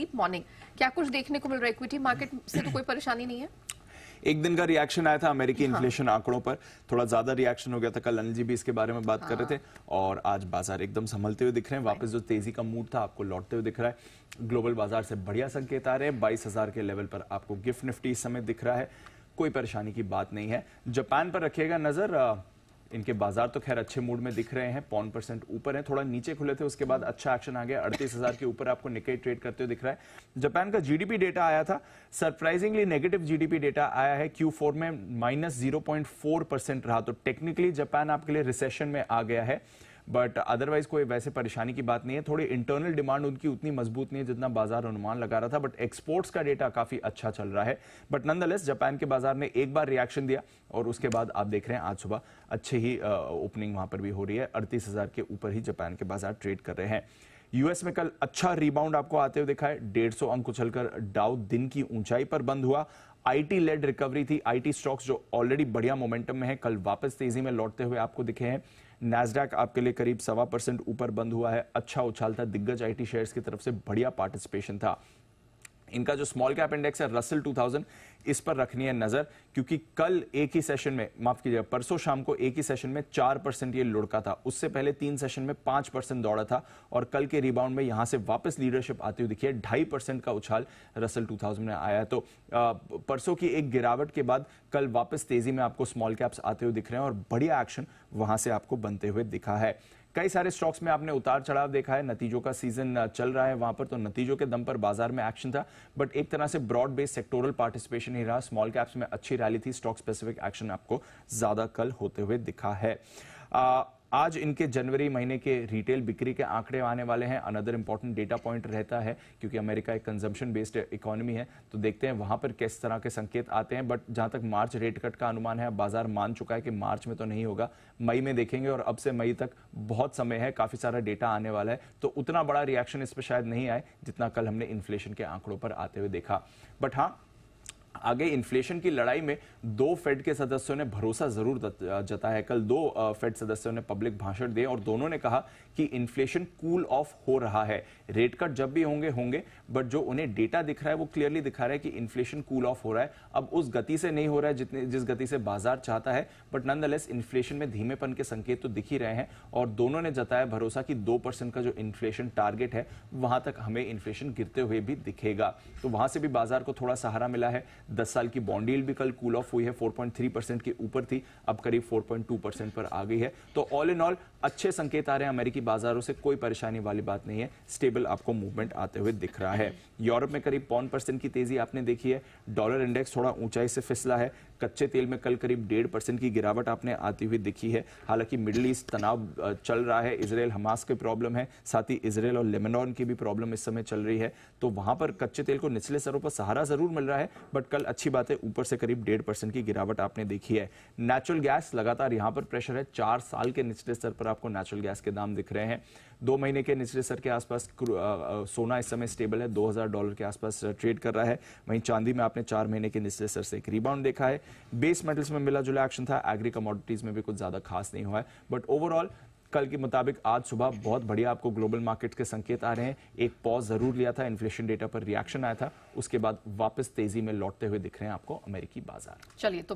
Sandeep morning क्या कुछ देखने को मिल रहा है? इक्विटी मार्केट से तो कोई परेशानी नहीं है? एक दिन का रिएक्शन आया था अमेरिकी इन्फ्लेशन आंकड़ों पर। थोड़ा ज़्यादा रिएक्शन हो गया था। कल अनिल जी भी इसके बारे में बात हाँ। कर रहे थे। और आज बाज़ार एकदम संभलते हुए दिख रहे हैं। वापस जो तेज़ी का मूड था आपको लौटते हुए दिख रहा है। ग्लोबल बाज़ार से बढ़िया संकेत आ रहे हैं। बाईस हज़ार के लेवल पर आपको गिफ्ट निफ्टी इस समय दिख रहा है। कोई परेशानी की बात नहीं है। जापान पर रखिएगा नज़र इनके बाज़ार तो खैर अच्छे मूड में दिख रहे हैं, पौन परसेंट ऊपर है, थोड़ा नीचे खुले थे, उसके बाद अच्छा एक्शन आ गया, अड़तीस हज़ार के ऊपर आपको निकई ट्रेड करते हुए दिख रहा है। जापान का जीडीपी डेटा आया था सरप्राइजिंगली नेगेटिव जीडीपी डेटा आया है क्यू फोर में minus zero point four percent रहा तो टेक्निकली जापान आपके लिए रिसेशन में आ गया है। बट अदरवाइज़ कोई वैसे परेशानी की बात नहीं है। थोड़ी इंटरनल डिमांड उनकी उतनी मज़बूत नहीं है जितना बाज़ार अनुमान लगा रहा था बट एक्सपोर्ट्स का डेटा काफ़ी अच्छा चल रहा है। बट नंदलेस जापान के बाज़ार ने एक बार रिएक्शन दिया और उसके बाद आप देख रहे हैं आज सुबह अच्छे ही ओपनिंग वहाँ पर भी हो रही है। अड़तीस के ऊपर ही जापान के बाज़ार ट्रेड कर रहे हैं। यूएस में कल अच्छा रिबाउंड आपको आते हुए दिखा है। डेढ़ सौ अंक उछलकर डाउ दिन की ऊंचाई पर बंद हुआ। आईटी लेड रिकवरी थी। आईटी स्टॉक्स जो ऑलरेडी बढ़िया मोमेंटम में है, कल वापस तेज़ी में लौटते हुए आपको दिखे हैं। नैसडैक आपके लिए करीब सवा परसेंट ऊपर बंद हुआ है। अच्छा उछाल था। दिग्गज आईटी शेयर्स की तरफ़ से बढ़िया पार्टिसिपेशन था। इनका जो स्मॉल कैप इंडेक्स है रसल 2000 इस पर रखनी है नज़र, क्योंकि कल एक ही सेशन में, माफ़ कीजिए परसों शाम को एक ही सेशन में चार परसेंट ये लुढ़का था। उससे पहले तीन सेशन में पाँच परसेंट दौड़ा था और कल के रिबाउंड में यहाँ से वापस लीडरशिप आती हुई दिखी है। ढाई परसेंट का उछाल रसल 2000 में आया तो परसों की एक गिरावट के बाद कल वापस तेज़ी में आपको स्मॉल कैप्स आते हुए दिख रहे हैं और बढ़िया एक्शन वहाँ से आपको बनते हुए दिखा है। कई सारे स्टॉक्स में आपने उतार चढ़ाव देखा है, नतीजों का सीज़न चल रहा है वहाँ पर तो नतीजों के दम पर बाज़ार में एक्शन था बट एक तरह से ब्रॉड बेस्ड सेक्टोरल पार्टिसिपेशन ही रहा। स्मॉल कैप्स में अच्छी रैली थी स्टॉक स्पेसिफिक एक्शन आपको ज़्यादा कल होते हुए दिखा है। आज इनके जनवरी महीने के रिटेल बिक्री के आंकड़े आने वाले हैं। अनदर इंपॉर्टेंट डेटा पॉइंट रहता है, क्योंकि अमेरिका एक कंजम्पशन बेस्ड इकोनॉमी है तो देखते हैं वहाँ पर किस तरह के संकेत आते हैं। बट जहाँ तक मार्च रेट कट का अनुमान है, बाज़ार मान चुका है कि मार्च में तो नहीं होगा, मई में देखेंगे और अब से मई तक बहुत समय है, काफ़ी सारा डेटा आने वाला है तो उतना बड़ा रिएक्शन इस पर शायद नहीं आए, जितना कल हमने इन्फ्लेशन के आंकड़ों पर आते हुए देखा। बट हाँ आगे इन्फ्लेशन की लड़ाई में दो फेड के सदस्यों ने भरोसा ज़रूर जताया है। कल दो फेड सदस्यों ने पब्लिक भाषण दिए और दोनों ने कहा कि इन्फ्लेशन कूल ऑफ़ हो रहा है। रेट कट जब भी होंगे होंगे बट जो उन्हें डेटा दिख रहा है वो क्लियरली दिखा रहा है कि इन्फ्लेशन कूल ऑफ़ हो रहा है। अब उस गति से नहीं हो रहा है जितने, जिस गति से बाज़ार चाहता है बट नंदलेस इन्फ्लेशन में धीमेपन के संकेत तो दिख ही रहे हैं और दोनों ने जताया भरोसा कि दो परसेंट का जो इन्फ्लेशन टारगेट है, वहाँ तक हमें इन्फ्लेशन गिरते हुए भी दिखेगा। तो वहाँ से भी बाज़ार को थोड़ा सहारा मिला है। दस साल की बॉन्ड भी कल कूल ऑफ़ हुई है 4.3 परसेंट के ऊपर थी, अब करीब 4.2 परसेंट पर आ गई है। तो ऑल इन ऑल अच्छे संकेत आ रहे हैं अमेरिकी बाजारों से, कोई परेशानी वाली बात नहीं है स्टेबल आपको मूवमेंट आते हुए दिख रहा है। यूरोप में करीब पौन परसेंट की तेज़ी आपने देखी है डॉलर इंडेक्स थोड़ा ऊंचाई से फिसला है, कच्चे तेल में कल करीब डेढ़ परसेंट की गिरावट आपने आती हुई दिखी है। हालाँकि मिडिल ईस्ट तनाव चल रहा है इसराइल हमास की प्रॉब्लम है, साथ ही इसराइल और लेमेनॉन की भी प्रॉब्लम इस समय चल रही है। तो वहाँ पर कच्चे तेल को निचले स्तरों पर सहारा ज़रूर मिल रहा है बट कल अच्छी बात है, ऊपर से करीब डेढ़ परसेंट की गिरावट आपने देखी है। नेचुरल गैस लगातार यहाँ पर प्रेशर है। चार साल के निचले स्तर पर आपको नेचुरल गैस के दाम दिख रहे हैं। दो महीने के निचले स्तर के आसपास सोना इस समय स्टेबल है। 2000 डॉलर के आसपास ट्रेड कर रहा है। वहीं चांदी में आपने चार महीने के निचले स्तर से एक रिबाउंड देखा है। बेस मेटल्स में मिला जुला एक्शन था। एग्री कमोडिटीज में भी कुछ ज़्यादा खास नहीं हुआ है। बट ओवरऑल कल के मुताबिक आज सुबह बहुत बढ़िया आपको ग्लोबल मार्केट के संकेत आ रहे हैं। एक पॉज ज़रूर लिया था इन्फ्लेशन डेटा पर रिएक्शन आया था। उसके बाद वापस तेज़ी में लौटते हुए दिख रहे हैं आपको अमेरिकी बाज़ार। चलिए तो